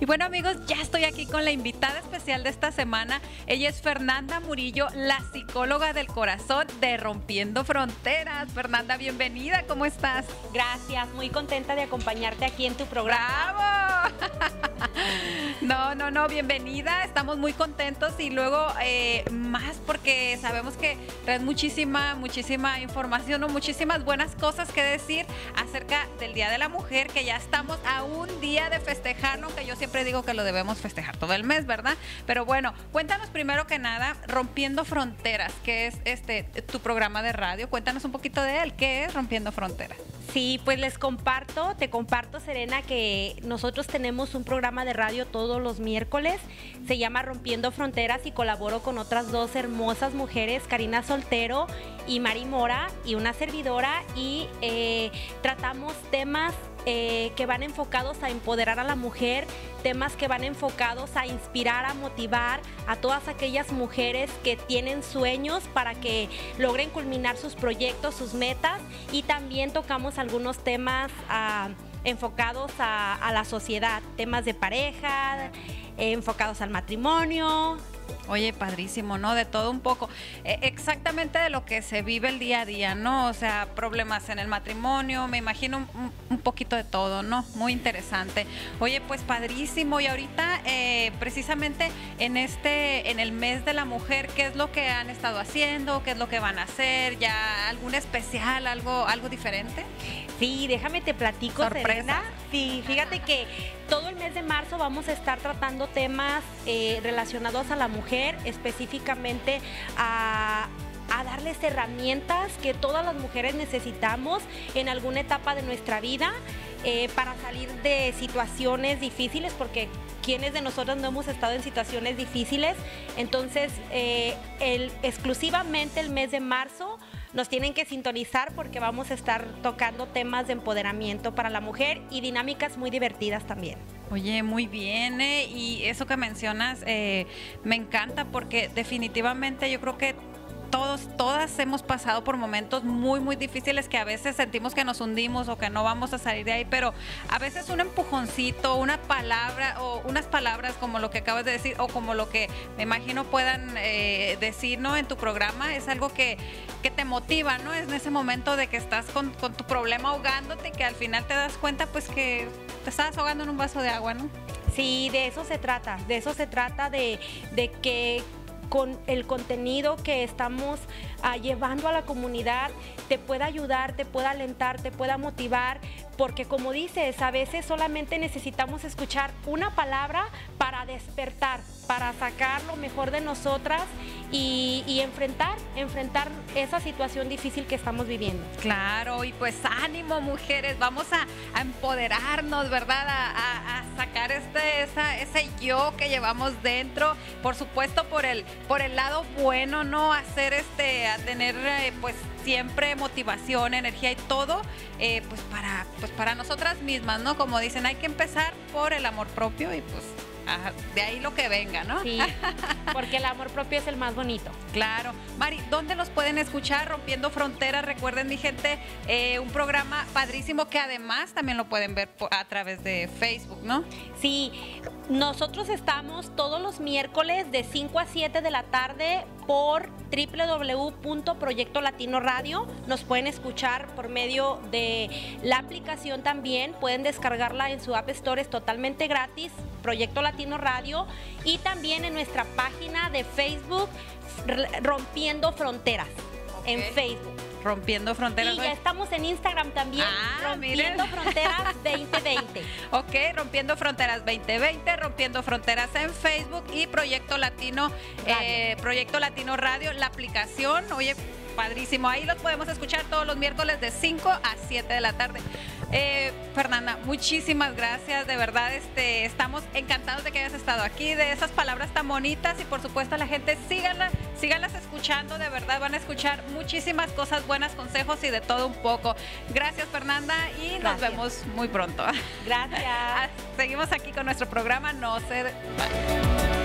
Y bueno amigos, ya estoy aquí con la invitada especial de esta semana. Ella es Fernanda Murillo, la psicóloga del corazón de Rompiendo Fronteras. Fernanda, bienvenida, ¿cómo estás? Gracias, muy contenta de acompañarte aquí en tu programa. ¡Bravo! No, no, no, bienvenida. Estamos muy contentos y luego eh, más porque sabemos que traes muchísima, muchísima información o muchísimas buenas cosas que decir acerca del Día de la Mujer, que ya estamos a un día de festejarlo, aunque yo siempre digo que lo debemos festejar todo el mes, ¿verdad? Pero bueno, cuéntanos primero que nada, Rompiendo Fronteras, que es este tu programa de radio. Cuéntanos un poquito de él. ¿Qué es Rompiendo Fronteras? Sí, pues les comparto, te comparto, Serena, que nosotros tenemos un programa de radio todos los miércoles. Se llama Rompiendo Fronteras y colaboro con otras dos hermosas mujeres, Karina Soltero y Mari Mora, y una servidora, y eh, tratamos temas eh, que van enfocados a empoderar a la mujer, temas que van enfocados a inspirar, a motivar a todas aquellas mujeres que tienen sueños para que logren culminar sus proyectos, sus metas. Y también tocamos algunos temas ah, enfocados a, la sociedad, temas de pareja, enfocados al matrimonio, Oye, padrísimo, ¿no? De todo un poco. Eh, exactamente de lo que se vive el día a día, ¿no? O sea, problemas en el matrimonio, me imagino un, un poquito de todo, ¿no? Muy interesante. Oye, pues padrísimo. Y ahorita, eh, precisamente en este, en el mes de la mujer, ¿qué es lo que han estado haciendo? ¿Qué es lo que van a hacer? ¿Ya algún especial, algo, algo diferente? Sí, déjame te platico, Sorpresa. Serena. Sí, fíjate que todo el mes de marzo vamos a estar tratando temas eh, relacionados a la mujer, específicamente a a darles herramientas que todas las mujeres necesitamos en alguna etapa de nuestra vida eh, para salir de situaciones difíciles, porque quienes de nosotros no hemos estado en situaciones difíciles. Entonces, eh, el, exclusivamente el mes de marzo nos tienen que sintonizar porque vamos a estar tocando temas de empoderamiento para la mujer y dinámicas muy divertidas también. Oye, muy bien, ¿eh? y eso que mencionas eh, me encanta porque definitivamente yo creo que todos, todas hemos pasado por momentos muy, muy difíciles que a veces sentimos que nos hundimos o que no vamos a salir de ahí, pero a veces un empujoncito, una palabra o unas palabras como lo que acabas de decir o como lo que me imagino puedan eh, decir ¿no? en tu programa es algo que, que te motiva, ¿no? Es en ese momento de que estás con, con tu problema ahogándote que al final te das cuenta pues que te estás ahogando en un vaso de agua, ¿no? Sí, de eso se trata, de eso se trata, de, de que con el contenido que estamos uh, llevando a la comunidad te pueda ayudar, te pueda alentar, te pueda motivar, porque como dices, a veces solamente necesitamos escuchar una palabra despertar, para sacar lo mejor de nosotras y, enfrentar, enfrentar esa situación difícil que estamos viviendo. Claro, y pues ánimo mujeres, vamos a, empoderarnos, ¿verdad? A sacar este, esa, ese yo que llevamos dentro, por supuesto por el, por el lado bueno, ¿no? Hacer este, a tener eh, pues siempre motivación, energía y todo, eh, pues para, pues para nosotras mismas, ¿no? Como dicen, hay que empezar por el amor propio y pues Ajá, de ahí lo que venga, ¿no? Sí, porque el amor propio es el más bonito. Claro. Mari, ¿dónde los pueden escuchar? Rompiendo Fronteras, recuerden mi gente, eh, un programa padrísimo que además también lo pueden ver a través de Facebook, ¿no? Sí, nosotros estamos todos los miércoles de 5 a 7 de la tarde por www.proyecto latino radio. Nos pueden escuchar por medio de la aplicación también, pueden descargarla en su App Store, es totalmente gratis, Proyecto Latino Radio, y también en nuestra página de Facebook, Rompiendo Fronteras, okay. en Facebook. Rompiendo Fronteras. Y ya estamos en Instagram también. Ah, rompiendo miren. Fronteras 2020. ok, Rompiendo Fronteras 2020, Rompiendo Fronteras en Facebook y Proyecto Latino, eh, Proyecto Latino Radio, la aplicación. Oye, padrísimo. Ahí los podemos escuchar todos los miércoles de 5 a 7 de la tarde. Eh, Fernanda, muchísimas gracias, de verdad este, estamos encantados de que hayas estado aquí, de esas palabras tan bonitas y por supuesto la gente síganlas, síganlas escuchando, de verdad van a escuchar muchísimas cosas, buenos consejos y de todo un poco. Gracias Fernanda y gracias. nos vemos muy pronto. Gracias. Seguimos aquí con nuestro programa, no se... Bye.